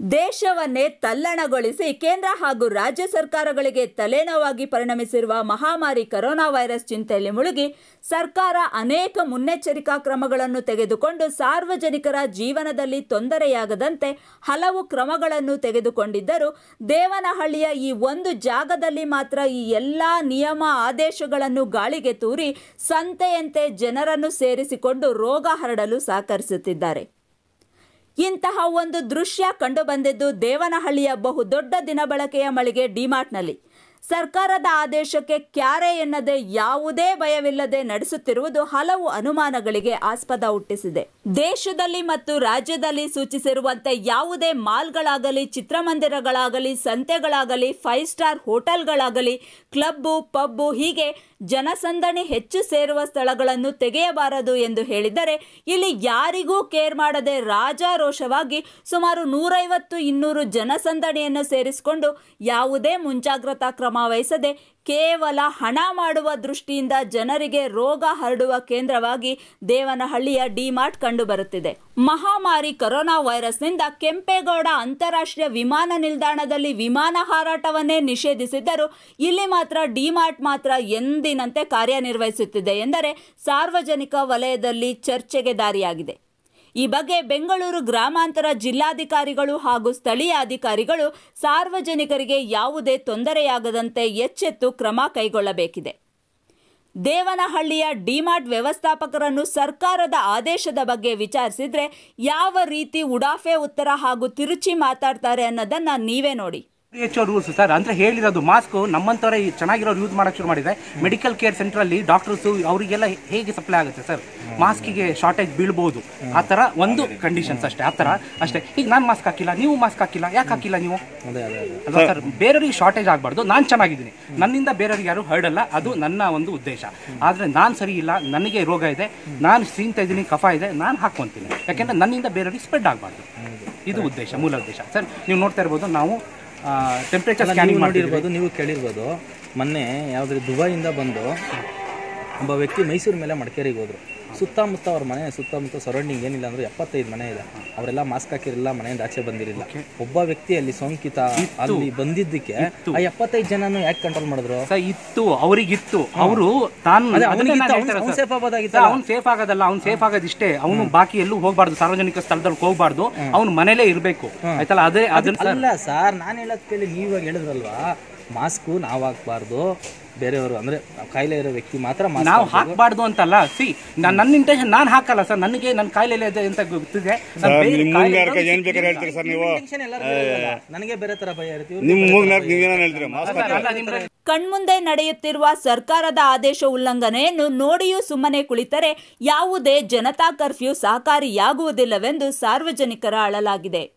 ದೇಶವನ್ನೇ ತಲ್ಲಣಗೊಳಿಸಿ ಕೇಂದ್ರ ಹಾಗೂ ರಾಜ್ಯ ಸರ್ಕಾರಗಳಿಗೆ ತಲೆನೋವಾಗಿ ಪರಿಣಮಿಸಿರುವ ಮಹಾಮಾರಿ ಕರೋನಾ ವೈರಸ್ ಚಿಂತೆಯಲ್ಲಿ ಮುಳುಗಿ ಸರ್ಕಾರ ಅನೇಕ ಮುನ್ನೆಚ್ಚರಿಕಾ ಕ್ರಮಗಳನ್ನು ತೆಗೆದುಕೊಂಡು ಸಾರ್ವಜನಿಕರ ಜೀವನದಲ್ಲಿ ತೊಂದರೆಯಾಗದಂತೆ ಹಲವು ಕ್ರಮಗಳನ್ನು ತೆಗೆದುಕೊಂಡಿದ್ದರೂ ದೇವನಹಳ್ಳಿಯ ಈ ಒಂದು ಜಾಗದಲ್ಲಿ ಮಾತ್ರ ಈ ಎಲ್ಲ ನಿಯಮ ಆದೇಶಗಳನ್ನು ಗಾಳಿಗೆ ತೂರಿ ಸಂತೆಯಂತೆ ಜನರನ್ನು ಸೇರಿಸಿಕೊಂಡು ರೋಗ ಹರಡಲು ಸಹಕರಿಸುತ್ತಿದ್ದಾರೆ. ಇಂತಹ ಒಂದು ದೃಶ್ಯ ಕಂಡುಬಂದಿದ್ದು ದೇವನಹಳ್ಳಿಯ ಬಹುದೊಡ್ಡ ದಿನಬಳಕೆಯ ಮಳಿಗೆ ಡಿಮಾರ್ಟ್ನಲ್ಲಿ ಸರ್ಕಾರದ ಆದೇಶಕ್ಕೆ ಕ್ಯಾರೆ ಎನ್ನದೆ ಯಾವುದೇ ಭಯವಿಲ್ಲದೆ ನಡೆಸುತ್ತಿರುವುದು ಹಲವು ಅನುಮಾನಗಳಿಗೆ ಆಸ್ಪದ ಹುಟ್ಟಿಸಿದೆ. ದೇಶದಲ್ಲಿ ಮತ್ತು ರಾಜ್ಯದಲ್ಲಿ ಸೂಚಿಸಿರುವಂತೆ ಯಾವುದೇ ಮಾಲ್ಗಳಾಗಲಿ, ಚಿತ್ರಮಂದಿರಗಳಾಗಲಿ, ಸಂತೆಗಳಾಗಲಿ, ಫೈವ್ ಸ್ಟಾರ್ ಹೋಟೆಲ್ಗಳಾಗಲಿ, ಕ್ಲಬ್ಬು, ಪಬ್ಬು ಹೀಗೆ ಜನಸಂದಣಿ ಹೆಚ್ಚು ಸೇರುವ ಸ್ಥಳಗಳನ್ನು ತೆಗೆಯಬಾರದು ಎಂದು ಹೇಳಿದರೆ ಇಲ್ಲಿ ಯಾರಿಗೂ ಕೇರ್ ಮಾಡದೆ ರಾಜಾರೋಷವಾಗಿ ಸುಮಾರು ನೂರೈವತ್ತು ಇನ್ನೂರು ಜನಸಂದಣಿಯನ್ನು ಸೇರಿಸಿಕೊಂಡು ಯಾವುದೇ ಮುಂಜಾಗ್ರತಾ ಕ್ರಮ ವಹಿಸದೆ ಕೇವಲ ಹಣ ಮಾಡುವ ದೃಷ್ಟಿಯಿಂದ ಜನರಿಗೆ ರೋಗ ಹರಡುವ ಕೇಂದ್ರವಾಗಿ ದೇವನಹಳ್ಳಿಯ ಡಿಮಾರ್ಟ್ ಕಂಡುಬರುತ್ತಿದೆ. ಮಹಾಮಾರಿ ಕೊರೋನಾ ವೈರಸ್ನಿಂದ ಕೆಂಪೇಗೌಡ ಅಂತಾರಾಷ್ಟ್ರೀಯ ವಿಮಾನ ನಿಲ್ದಾಣದಲ್ಲಿ ವಿಮಾನ ಹಾರಾಟವನ್ನೇ ನಿಷೇಧಿಸಿದ್ದರೂ ಇಲ್ಲಿ ಮಾತ್ರ ಡಿಮಾರ್ಟ್ ಮಾತ್ರ ಎಂದಿನಂತೆ ಕಾರ್ಯನಿರ್ವಹಿಸುತ್ತಿದೆ ಎಂದರೆ ಸಾರ್ವಜನಿಕ ವಲಯದಲ್ಲಿ ಚರ್ಚೆಗೆ ದಾರಿಯಾಗಿದೆ. ಈ ಬಗ್ಗೆ ಬೆಂಗಳೂರು ಗ್ರಾಮಾಂತರ ಜಿಲ್ಲಾಧಿಕಾರಿಗಳು ಹಾಗೂ ಸ್ಥಳೀಯ ಅಧಿಕಾರಿಗಳು ಸಾರ್ವಜನಿಕರಿಗೆ ಯಾವುದೇ ತೊಂದರೆಯಾಗದಂತೆ ಎಚ್ಚೆತ್ತು ಕ್ರಮ ಕೈಗೊಳ್ಳಬೇಕಿದೆ. ದೇವನಹಳ್ಳಿಯ ಡಿಮಾರ್ಟ್ ವ್ಯವಸ್ಥಾಪಕರನ್ನು ಸರ್ಕಾರದ ಆದೇಶದ ಬಗ್ಗೆ ವಿಚಾರಿಸಿದರೆ ಯಾವ ರೀತಿ ಉಡಾಫೆ ಉತ್ತರ ಹಾಗೂ ತಿರುಚಿ ಮಾತಾಡ್ತಾರೆ ಅನ್ನೋದನ್ನು ನೀವೇ ನೋಡಿ. ಎಚ್ ರೂಲ್ಸ್ ಸರ್ ಅಂದ್ರೆ ಹೇಳಿರೋದು ಮಾಸ್ಕ್ ನಮ್ಮಂತವರೇ ಚೆನ್ನಾಗಿರೋರು ಯೂಸ್ ಮಾಡಕ್ಕೆ ಶುರು ಮಾಡಿದೆ ಮೆಡಿಕಲ್ ಕೇರ್ ಸೆಂಟರ್ ಅಲ್ಲಿ ಡಾಕ್ಟರ್ಸ್ ಅವರಿಗೆಲ್ಲ ಹೇಗೆ ಸಪ್ಲೈ ಆಗುತ್ತೆ ಸರ್ ಮಾಸ್ಕಿಗೆ ಶಾರ್ಟೇಜ್ ಬೀಳ್ಬೋದು. ಆ ಥರ ಒಂದು ಕಂಡೀಷನ್ಸ್ ಅಷ್ಟೇ. ಆ ಥರ ಅಷ್ಟೇ. ಈಗ ನಾನು ಮಾಸ್ಕ್ ಹಾಕಿಲ್ಲ ನೀವು ಮಾಸ್ಕ್ ಹಾಕಿಲ್ಲ ಯಾಕೆ ಹಾಕಿಲ್ಲ ನೀವು? ಅಲ್ವಾ ಸರ್ ಬೇರೆಯವ್ರಿಗೆ ಶಾರ್ಟೇಜ್ ಆಗಬಾರ್ದು. ನಾನು ಚೆನ್ನಾಗಿದ್ದೀನಿ. ನನ್ನಿಂದ ಬೇರೆಯವ್ರಿಗೆ ಯಾರು ಹರಡಲ್ಲ ಅದು ನನ್ನ ಒಂದು ಉದ್ದೇಶ. ಆದರೆ ನಾನು ಸರಿ ಇಲ್ಲ ನನಗೆ ರೋಗ ಇದೆ ನಾನು ಸೀನ್ತಾ ಇದ್ದೀನಿ ಕಫ ಇದೆ ನಾನು ಹಾಕೊಂತೀನಿ ಯಾಕೆಂದ್ರೆ ನನ್ನಿಂದ ಬೇರೆಯವ್ರಿಗೆ ಸ್ಪ್ರೆಡ್ ಆಗಬಾರ್ದು. ಇದು ಉದ್ದೇಶ ಮೂಲ ಉದ್ದೇಶ. ಸರ್ ನೀವು ನೋಡ್ತಾ ಇರ್ಬೋದು ನಾವು ಟೆಂಪ್ರೇಚರ್ ಸ್ಕ್ಯಾನಿಂಗ್ ಮಾಡಿರ್ಬೋದು ನೀವು ಕೇಳಿರ್ಬೋದು. ಮೊನ್ನೆ ಯಾವ್ದು ದುಬೈಯಿಂದ ಬಂದು ಒಬ್ಬ ವ್ಯಕ್ತಿ ಮೈಸೂರು ಮೇಲೆ ಮಡಿಕೇರಿಗೆ ಹೋದ್ರು. ಸುತ್ತಮುತ್ತ ಅವ್ರ ಮನೆ ಸುತ್ತಮುತ್ತ ಸರೌಂಡಿಂಗ್ ಏನಿಲ್ಲ ಅಂದ್ರೆ ಎಪ್ಪತ್ತೈದು ಮನೆ ಇದೆ. ಅವರೆಲ್ಲ ಮಾಸ್ಕ್ ಹಾಕಿರಲಿಲ್ಲ ಮನೆಯಿಂದ ಆಚೆ ಬಂದಿರಲಿಲ್ಲ. ಒಬ್ಬ ವ್ಯಕ್ತಿ ಅಲ್ಲಿ ಸೋಂಕಿತ ಅಲ್ಲಿ ಬಂದಿದ್ದಕ್ಕೆ ಆ ಎಪ್ಪತ್ತೈದು ಜನನು ಯಾಕೆ ಕಂಟ್ರೋಲ್ ಮಾಡಿದ್ರು? ಇತ್ತು. ಅವರಿಗಿತ್ತು. ಅವರು ತಾನು ಸೇಫ್ ಆಗೋದಾಗಿತ್ತು ಅವ್ನು-? ಸೇಫ್ ಆಗೋದಲ್ಲ ಅವ್ನು ಸೇಫ್ ಆಗೋದಿಷ್ಟೇ. ಅವನು ಬಾಕಿ ಎಲ್ಲೂ ಹೋಗ್ಬಾರ್ದು ಸಾರ್ವಜನಿಕ ಸ್ಥಳದಲ್ಲಿ ಹೋಗ್ಬಾರ್ದು. ಅವ್ನು ಮನೇಲೇ ಇರಬೇಕು. ಆಯ್ತಲ್ಲ? ಅದೇ ಅದನ್ನ ಅಲ್ಲ ಸರ್ ನಾನು ಹೇಳೋದ್ ಕೇಳಿ ನೀವಾಗ ಹೇಳಿದ್ರಲ್ವಾ? ಮಾಸ್ಕು ನಾವು ಹಾಕ್ಬಾರ್ದು. ಬೇರೆಯವರು ಅಂದ್ರೆ ಕಾಯಿಲೆ ಇರೋ ವ್ಯಕ್ತಿ ಮಾತ್ರ ಮಾಸ್ಕ್ ನಾವು ಹಾಕಬಾರ್ದು ಅಂತಲ್ಲ ಸಿ ನನ್ನ ಇಂಟೆನ್ಷನ್ ನಾನು ಹಾಕಲ್ಲ ಸರ್ ನನಗೆ ನನ್ನ ಕಾಯಿಲೆ ಇದೆ ಅಂತ ಗೊತ್ತಿದೆ. ನನಗೆ ಬೇರೆ ತರ ಭಯ ಕಣ್ಮುಂದೆ ನಡೆಯುತ್ತಿರುವ ಸರ್ಕಾರದ ಆದೇಶ ಉಲ್ಲಂಘನೆಯನ್ನು ನೋಡಿಯೂ ಸುಮ್ಮನೆ ಕುಳಿತರೆ ಯಾವುದೇ ಜನತಾ ಕರ್ಫ್ಯೂ ಸಹಕಾರಿಯಾಗುವುದಿಲ್ಲವೆಂದು ಸಾರ್ವಜನಿಕರ ಅಳಲಾಗಿದೆ.